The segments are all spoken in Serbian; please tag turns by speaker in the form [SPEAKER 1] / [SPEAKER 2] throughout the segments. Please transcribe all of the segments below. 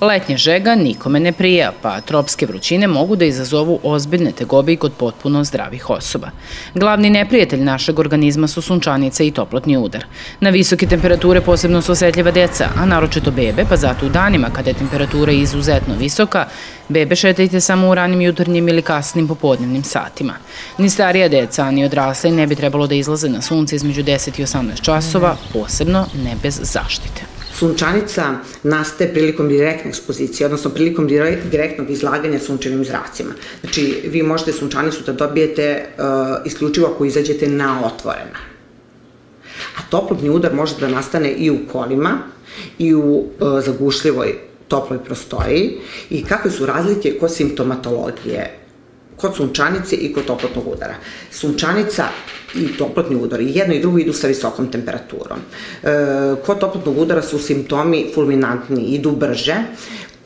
[SPEAKER 1] Letnja žega nikome ne prija, pa tropske vrućine mogu da izazovu ozbiljne tegobe kod potpuno zdravih osoba. Glavni neprijatelj našeg organizma su sunčanica i toplotni udar. Na visoke temperature posebno su osetljiva deca, a naročito bebe, pa zato u danima kada je temperatura izuzetno visoka, bebe šetajte samo u ranim jutarnjim ili kasnim popodnevnim satima. Ni starija deca, ni odrasle ne bi trebalo da izlaze na sunce između 10 i 18 časova, posebno ne bez zaštite.
[SPEAKER 2] Sunčanica nastaje prilikom direktne ekspozicije, odnosno prilikom direktnog izlaganja sunčevim zracima. Znači, vi možete sunčanicu da dobijete uh, isključivo ako izađete na otvorena. A toplotni udar može da nastane i u kolima i u uh, zagušljivoj toploj prostoriji i kakve su razlike kod simptomatologije kod sunčanice i kod toplotnog udara. Sunčanica i toplotni udar, i jedno i drugo idu sa visokom temperaturom. E, kod toplotnog udara su simptomi fulminantni, idu brže.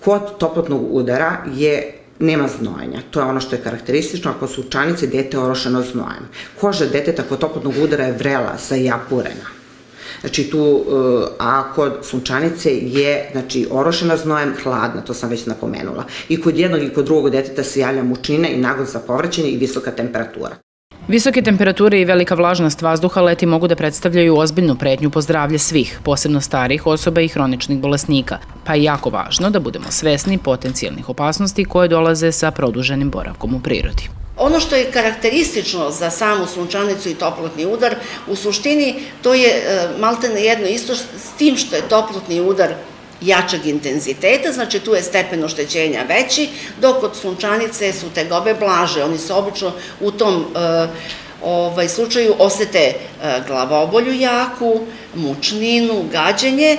[SPEAKER 2] Kod toplotnog udara je nema znojenja. To je ono što je karakteristično. Ako su učanice, dete orošeno znojem. Koža deteta kod toplotnog udara je vrela, zapurena. Znači tu, e, a kod sunčanice je znači, orošena znojem, hladna, to sam već napomenula. I kod jednog i kod drugog deteta se javlja mučnina i nagon za povraćanje i visoka temperatura.
[SPEAKER 1] Visoke temperature i velika vlažnost vazduha leti mogu da predstavljaju ozbiljnu pretnju po zdravlje svih, posebno starih osoba i hroničnih bolesnika, pa je jako važno da budemo svesni potencijalnih opasnosti koje dolaze sa produženim boravkom u prirodi.
[SPEAKER 3] Ono što je karakteristično za samu sunčanicu i toplotni udar, u suštini to je e, maltene jedno isto s tim što je toplotni udar jačeg intenziteta, znači tu je stepen oštećenja veći, dok od sunčanice su tegobe blaže, oni se obično u tom uh, ovaj, slučaju osete e, glavobolju jaku, mučninu, gađenje. E,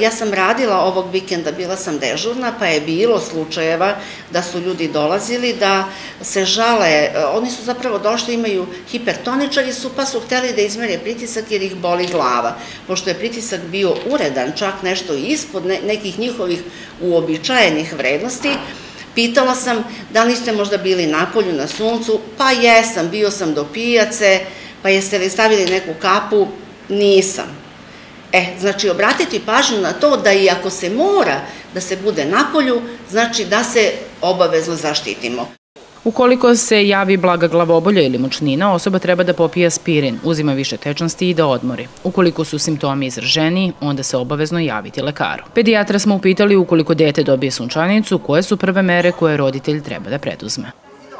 [SPEAKER 3] ja sam radila ovog vikenda, bila sam dežurna, pa je bilo slučajeva da su ljudi dolazili da se žale, e, oni su zapravo došli, imaju hipertoničari su, pa su hteli da izmere pritisak jer ih boli glava. Pošto je pritisak bio uredan, čak nešto ispod nekih njihovih uobičajenih vrednosti, Pitala sam da li ste možda bili na polju na suncu, pa jesam, bio sam do pijace, pa jeste li stavili neku kapu, nisam. E, znači obratiti pažnju na to da i ako se mora da se bude na polju, znači da se obavezno zaštitimo.
[SPEAKER 1] Ukoliko se javi blaga glavobolja ili mučnina, osoba treba da popije aspirin, uzima više tečnosti i da odmori. Ukoliko su simptomi izraženi, onda se obavezno javiti lekaru. Pedijatra smo upitali ukoliko dete dobije sunčanicu, koje su prve mere koje roditelj treba da preduzme.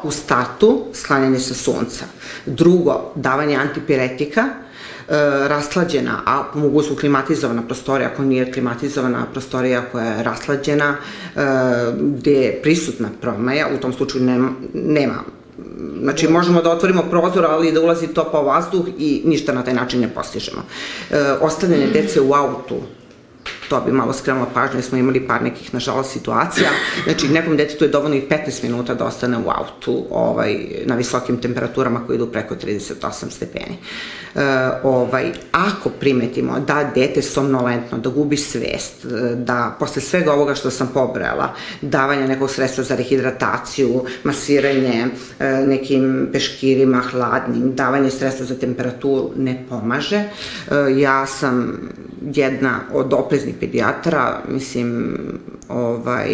[SPEAKER 2] U startu sklanjanje sa sunca. Drugo, davanje antipiretika, raslađena, a mogu su klimatizovana prostorija, ako nije klimatizovana prostorija koja je raslađena, e, gde je prisutna promaja, u tom slučaju nema, nema Znači, možemo da otvorimo prozor, ali da ulazi topao vazduh i ništa na taj način ne postižemo. E, ostavljanje dece u autu, to bi malo skrenulo pažnju, jer smo imali par nekih, nažalost, situacija. Znači, nekom detetu je dovoljno i 15 minuta da ostane u autu ovaj, na visokim temperaturama koje idu preko 38 stepeni. E, ovaj, ako primetimo da dete somnolentno, da gubi svest, e, da posle svega ovoga što sam pobrala, davanja nekog sredstva za rehidrataciju, masiranje e, nekim peškirima hladnim, davanje sredstva za temperaturu ne pomaže. E, ja sam jedna od opreznih pedijatara, mislim, ovaj,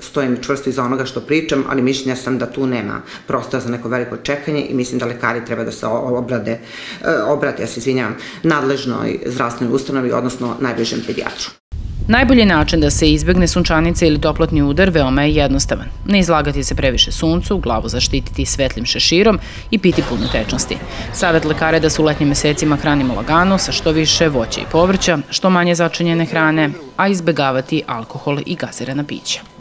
[SPEAKER 2] stojim čvrsto iza onoga što pričam, ali mišljenja sam da tu nema prostora za neko veliko čekanje i mislim da lekari treba da se obrade, e, obrate, ja se izvinjam, nadležnoj zdravstvenoj ustanovi, odnosno najbližem pedijatru.
[SPEAKER 1] Najbolji način da se izbegne sunčanica ili toplotni udar veoma je jednostavan. Ne izlagati se previše suncu, glavu zaštititi svetlim šeširom i piti puno tečnosti. Savet lekara je da se u letnjim mesecima hranimo lagano sa što više voća i povrća, što manje začinjene hrane, a izbegavati alkohol i gazirana pića.